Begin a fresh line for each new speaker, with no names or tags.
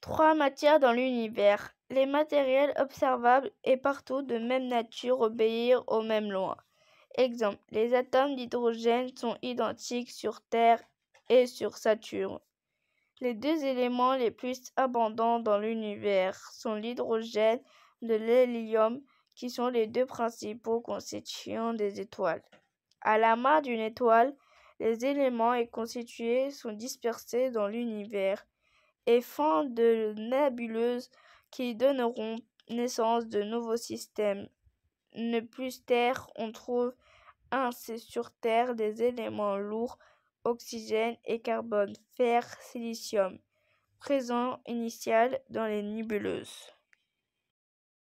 Trois matières dans l'univers. Les matériels observables et partout de même nature obéir aux mêmes lois. Exemple, les atomes d'hydrogène sont identiques sur Terre et sur Saturne. Les deux éléments les plus abondants dans l'univers sont l'hydrogène et l'hélium, qui sont les deux principaux constituants des étoiles. À la main d'une étoile, les éléments et constitués sont dispersés dans l'univers et font de nébuleuses qui donneront naissance de nouveaux systèmes. Ne plus Terre, on trouve ainsi sur Terre des éléments lourds, oxygène et carbone, fer, silicium, présents initial dans les nébuleuses.